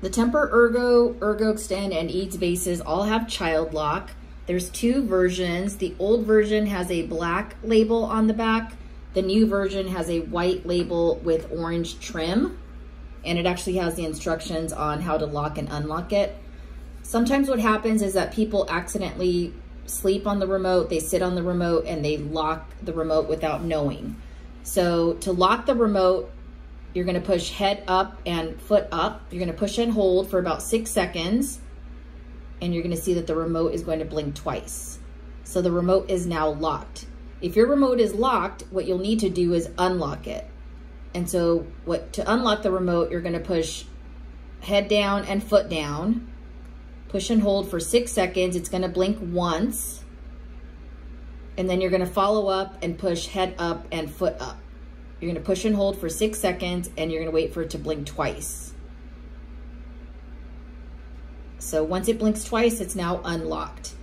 The Tempur Ergo, Ergo Extend, and Ease bases all have child lock. There's two versions. The old version has a black label on the back. The new version has a white label with orange trim. And it actually has the instructions on how to lock and unlock it. Sometimes what happens is that people accidentally sleep on the remote, they sit on the remote, and they lock the remote without knowing. So to lock the remote, you're gonna push head up and foot up. You're gonna push and hold for about six seconds and you're gonna see that the remote is going to blink twice. So the remote is now locked. If your remote is locked, what you'll need to do is unlock it. And so what to unlock the remote, you're gonna push head down and foot down, push and hold for six seconds. It's gonna blink once. And then you're gonna follow up and push head up and foot up. You're gonna push and hold for six seconds and you're gonna wait for it to blink twice. So once it blinks twice, it's now unlocked.